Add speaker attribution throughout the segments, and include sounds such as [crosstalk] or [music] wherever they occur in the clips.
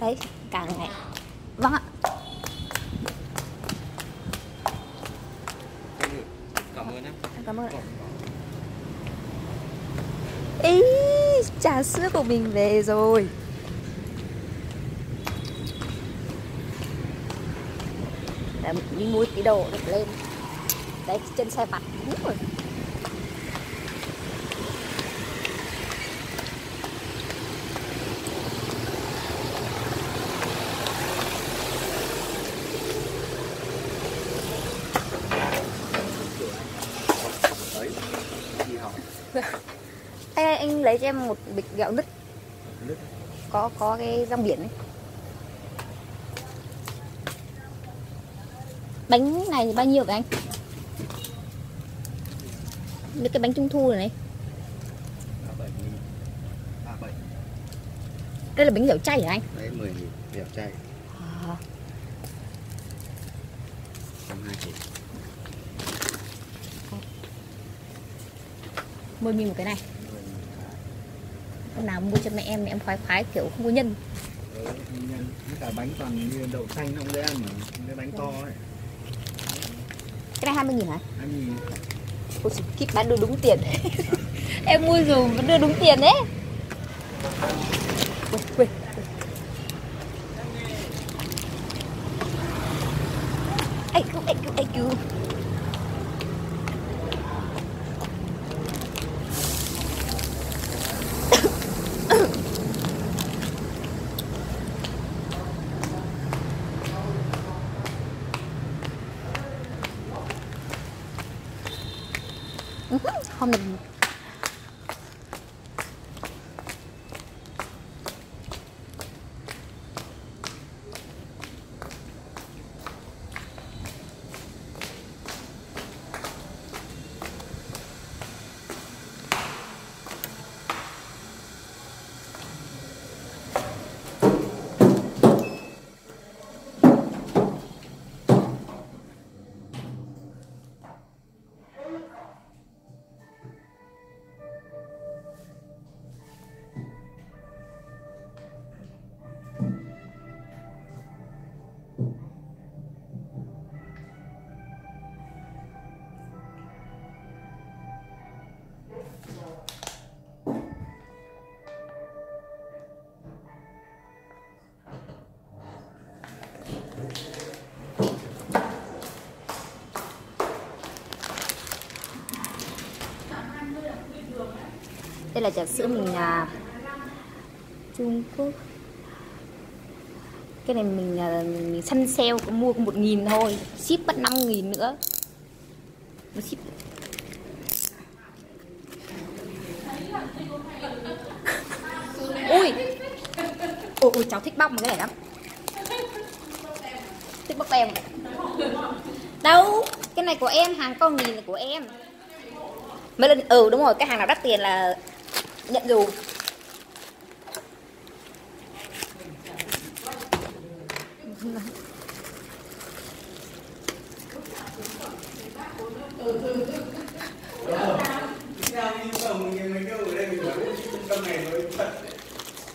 Speaker 1: đấy càng ngày. Vâng ạ.
Speaker 2: Cảm ơn em
Speaker 1: cảm ơn ạ. Ý trà sữa của mình về rồi. Để đi mua tí đồ được lên. Đấy chân xe vặt đúng rồi lấy cho em một bịch gạo nứt. Có có cái rong biển ấy. Bánh này thì bao nhiêu vậy anh? Những cái bánh trung thu này này. Đây là bánh dẻo chay hả anh?
Speaker 2: Đấy mười nghìn. Dẻo chay.
Speaker 1: À,
Speaker 2: trăm hai triệu
Speaker 1: mười nghìn một cái này hôm nào mua cho mẹ em mẹ em khoái khoái kiểu không có nhân.
Speaker 2: Đấy, nhân với cả bánh toàn như đậu xanh không dễ ăn mà cái bánh to ấy
Speaker 1: cái này 20 nghìn hả?
Speaker 2: Ăn gì
Speaker 1: Ôi trời, kịp bán đưa đúng tiền. [laughs] Em mua dù vẫn đưa đúng tiền đấy. Ui, ui. Ây cứu, ây cứu, ây cứu Ừ, hôm đây là trà sữa mình à, Trung Quốc. Cái này mình, à, mình săn sale có mua có một nghìn thôi. Ship mất năm nghìn nữa. Nó ship. [laughs] Ui. Ôi, ôi cháu thích bóc một cái này lắm. Thích bóc tem. Đâu? Cái này của em hàng con nghìn là của em. Mấy lần ừ đúng rồi cái hàng nào đắt tiền là nhận dù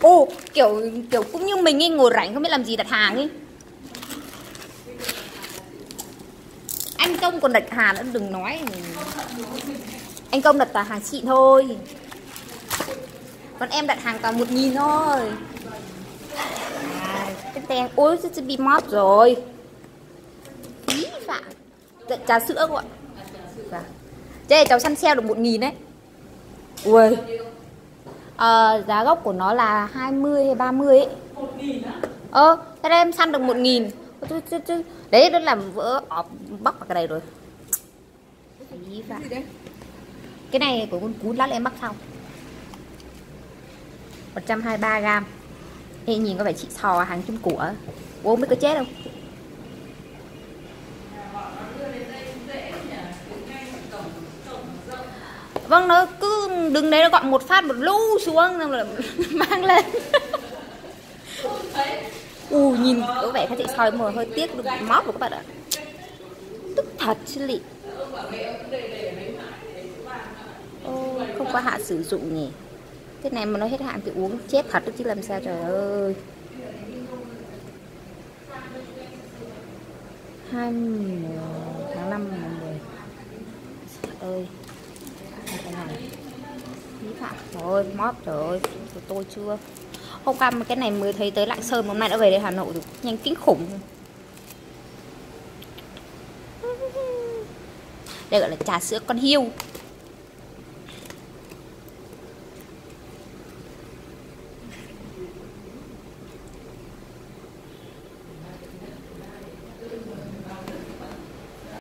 Speaker 1: ô, kiểu kiểu cũng như mình ấy, ngồi rảnh không biết làm gì đặt hàng ấy. Anh công còn đặt hàng nữa, đừng nói. Anh công đặt hàng xịn thôi. Còn em đặt hàng toàn một nghìn thôi. À, cái tên ôi sẽ bị mót rồi. Ý. Dạ, trà sữa các bạn. Dạ. Thế cháu săn sale được một nghìn đấy. Ui. Ờ, giá gốc của nó là 20 hay 30 ấy. 1 nghìn á? Ờ, thế đây em săn được 1 nghìn. Chứ, chứ, chứ. Đấy, nó làm vỡ ọp bóc vào cái này rồi. Ý phạm. Cái này của con cún lát em bắt sau. 123 gram. Ê, nhìn có vẻ chị sò hàng Trung của. Uống biết có chết không? Vâng, nó cứ đứng đấy nó gọn một phát một lũ xuống xong rồi [laughs] mang lên. U nhìn có vẻ các chị soi mà hơi tiếc được móp của các bạn ạ. Tức thật chứ lị. Ô, không có hạn sử dụng nhỉ cái này mà nó hết hạn thì uống chết thật chứ làm sao, trời ơi. Hai tháng năm mọi người ơi. Cái này vi phạm. Trời ơi mót trời ơi. Tôi chưa. Hôm qua mà cái này mới thấy tới lạng sơn, hôm nay đã về đây hà nội rồi. Nhanh kinh khủng. Đây gọi là trà sữa con hiêu